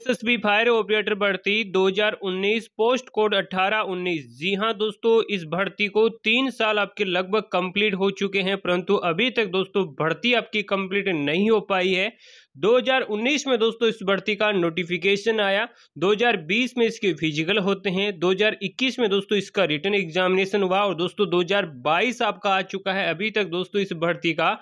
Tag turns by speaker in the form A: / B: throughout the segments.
A: SSB fire operator भर्ती 2019 post code 1819 जी हाँ दोस्तों, इस भर्ती को तीन साल आपके लगभग कंप्लीट हो चुके हैं, परंतु अभी तक दोस्तों भर्ती आपकी कंप्लीट नहीं हो पाई है। 2019 में दोस्तों इस भर्ती का नोटिफिकेशन आया। 2020 में इसके फ़िज़िकल होते हैं। 2021 में दोस्तों इसका रिटर्न एग्जामिनेशन हुआ और दोस्तों 2022 आपका आ चुका है। अभी तक दोस्तों इस भर्ती का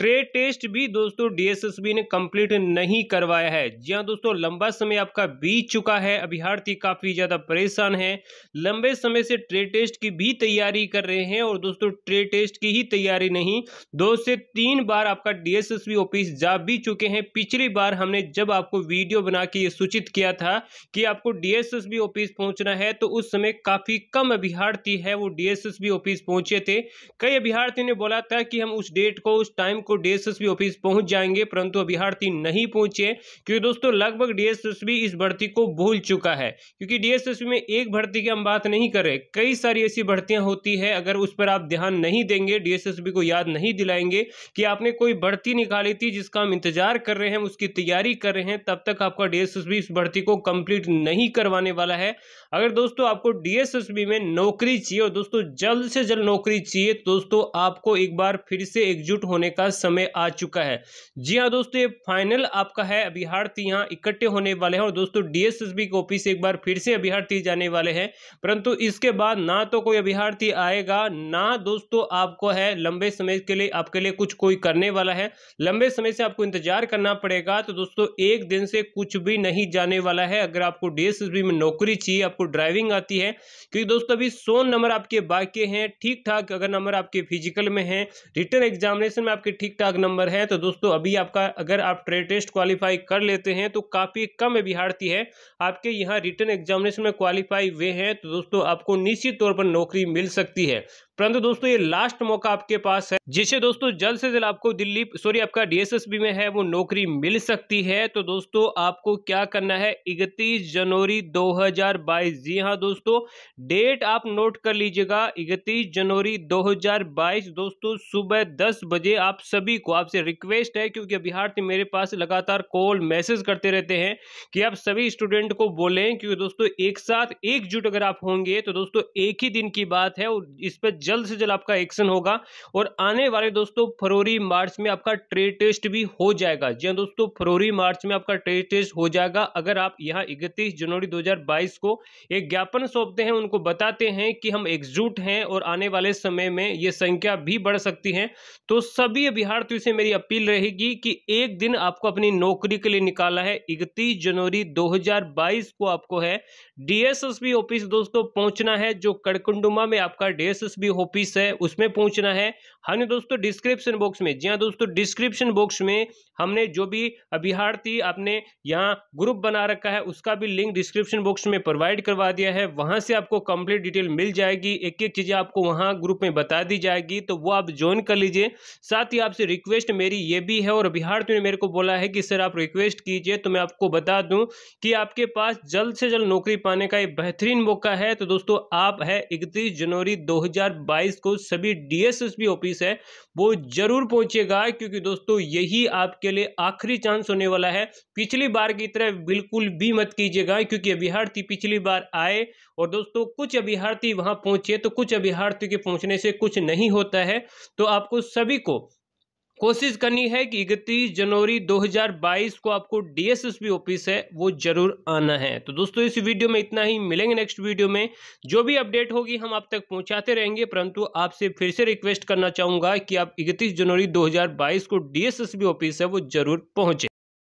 A: ट्रेड टेस्ट भी दोस्तों डीएसएसबी ने कंप्लीट नहीं करवाया है। जी हाँ दोस्तों, लंबा समय आपका बीत चुका है। अभ्यर्थी काफ़ी ज़्यादा परेशान है। लंबे समय से ट्रेड टेस्ट की भी तैयारी कर रहे हैं और दोस्तों ट्रेड टेस्ट की ही तैयारी नहीं। दो से तीन बार आपका डीएसएसबी ऑफ़िस जा भी चुके हैं। पिछली बार हमने जब आपको वीडियो बना के ये सूचित किया था कि आपको डीएसएसबी ऑफ़िस पहुँचना है तो उस समय काफ़ी कम अभ्यार्थी है वो डीएसएसबी ऑफ़िस पहुँचे थे। कई अभ्यर्थियों ने बोला था कि हम उस डेट को, उस टाइम को डीएसएसबी ऑफ़िस पहुँच जाएँगे, परंतु अभ्यर्थी नहीं पहुँचे। क्योंकि दोस्तों, लगभग डीएसएसबी इस भर्ती को भूल चुका है, क्योंकि डीएसएसबी में एक भर्ती की हम बात नहीं कर रहे कई सारी ऐसी भर्तियाँ होती है। अगर उस पर आप ध्यान नहीं देंगे डीएसएसबी को याद नहीं दिलाएँगे कि आपने कोई भर्ती निकाली थी जिसका हम इंतज़ार कर रहे हैं, उसकी तैयारी कर रहे हैं, तब तक आपका डीएसएसबी इस भर्ती को कंप्लीट नहीं करवाने वाला है। अगर दोस्तों आपको डीएसएसबी में नौकरी चाहिए और दोस्तों जल्द से जल्द नौकरी चाहिए तो दोस्तों आपको एक बार फिर से एकजुट होने का समय आ चुका है। जी हाँ दोस्तों, ये फाइनल आपका है, अभ्यर्थी यहाँ इकट्ठे होने वाले हैं और दोस्तों डीएसएसबी के ऑफ़िस एक बार फिर से अभ्यर्थी जाने वाले हैं। परंतु इसके बाद ना तो कोई अभ्यर्थी आएगा, ना दोस्तों आपको है, लंबे समय के लिए, आपके लिए कुछ कोई करने वाला है। लंबे समय से आपको इंतज़ार करना पड़ेगा तो दोस्तों, एक दिन से कुछ भी नहीं जाने वाला है। अगर आपको डीएसएसबी में नौकरी चाहिए, आपको ड्राइविंग आती है, क्योंकि दोस्तों, अभी सौ नंबर आपके बाकी हैं ठीक ठाक अगर नंबर आपके फ़िज़िकल में हैं रिटर्न एग्जामिनेशन में आपके ठीक ठाक नंबर है तो दोस्तों, अभी आपका, अगर आप ट्रेड टेस्ट क्वालिफाई कर लेते हैं तो काफ़ी कम अभ्यर्थी है। आपके यहाँ रिटर्न एग्जामिनेशन में क्वालिफाई हुए हैं तो दोस्तों, आपको निश्चित तौर पर नौकरी मिल सकती है। परंतु दोस्तों, ये लास्ट मौका आपके पास है। जिसे दोस्तों, जल्द से जल्द आपको दिल्ली सॉरी आपका डीएसएसबी में है, वो नौकरी मिल सकती है। तो दोस्तों, आपको क्या करना है? इकतीस जनवरी 2022 जी हाँ दोस्तों डेट आप नोट कर लीजिएगा। इकतीस जनवरी 2022 दोस्तों, सुबह 10 बजे आप सभी को आपसे रिक्वेस्ट है, क्योंकि अभ्यर्थी मेरे पास लगातार कॉल मैसेज करते रहते हैं कि आप सभी स्टूडेंट को बोलें, क्योंकि दोस्तों, एक साथ एकजुट अगर आप होंगे तो दोस्तों, एक ही दिन की बात है और इस पर जल्द से जल्द आपका एक्शन होगा और आने वाले दोस्तों फरवरी मार्च में आपका ट्रेड टेस्ट भी हो जाएगा। जी हाँ दोस्तों, फरवरी मार्च में आपका ट्रेड टेस्ट हो जाएगा। अगर आप यहाँ इकतीस जनवरी 2022 को एक ज्ञापन सौंपते हैं, उनको बताते हैं कि हम एकजुट हैं और आने वाले समय में ये संख्या भी बढ़ सकती है तो सभी अभ्यर्थियों से मेरी अपील रहेगी कि एक दिन आपको अपनी नौकरी के लिए निकाला है। इकतीस जनवरी दो हज़ार बाईस को आपको है डीएसएसबी ऑफ़िस दोस्तों पहुँचना है, जो कड़कुंडुमा में आपका डीएसएसबी ऑफ़िस है, उसमें पहुँचना है। हमने दोस्तों डिस्क्रिप्शन बॉक्स में, जी हाँ दोस्तों डिस्क्रिप्शन बॉक्स में हमने जो भी अभ्यर्थी आपने यहाँ ग्रुप बना रखा है, उसका भी लिंक डिस्क्रिप्शन बॉक्स में प्रोवाइड करवा दिया है। वहाँ से आपको कंप्लीट डिटेल मिल जाएगी, एक एक चीज़ें आपको वहाँ ग्रुप में बता दी जाएगी तो वो आप ज्वाइन कर लीजिए। साथ ही आपसे रिक्वेस्ट मेरी ये भी है और अभ्यर्थियों ने मेरे को बोला है कि, सर, आप रिक्वेस्ट कीजिए तो मैं आपको बता दूँ कि आपके पास जल्द से जल्द नौकरी पाने का एक बेहतरीन मौका है। तो दोस्तों, आप है इकतीस जनवरी दो हज़ार को सभी डीएसएसपी ऑफ़िस है, वो ज़रूर पहुंचेगा, क्योंकि दोस्तों यही आपके लिए आखिरी चांस होने वाला है। पिछली बार की तरह बिल्कुल भी मत कीजिएगा, क्योंकि अभ्यार्थी पिछली बार आए, और दोस्तों कुछ अभ्यार्थी वहाँ पहुँचे तो कुछ अभ्यार्थी के पहुँचने से कुछ नहीं होता है। तो आपको सभी को कोशिश करनी है कि इकतीस जनवरी 2022 को आपको डीएसएसपी ऑफ़िस है, वो ज़रूर आना है। तो दोस्तों, इस वीडियो में इतना ही। मिलेंगे नेक्स्ट वीडियो में। जो भी अपडेट होगी, हम आप तक पहुंचाते रहेंगे। परंतु आपसे फिर से रिक्वेस्ट करना चाहूँगा कि आप इकतीस जनवरी 2022 को डीएसएसबी ऑफ़िस है, वो ज़रूर पहुँचे।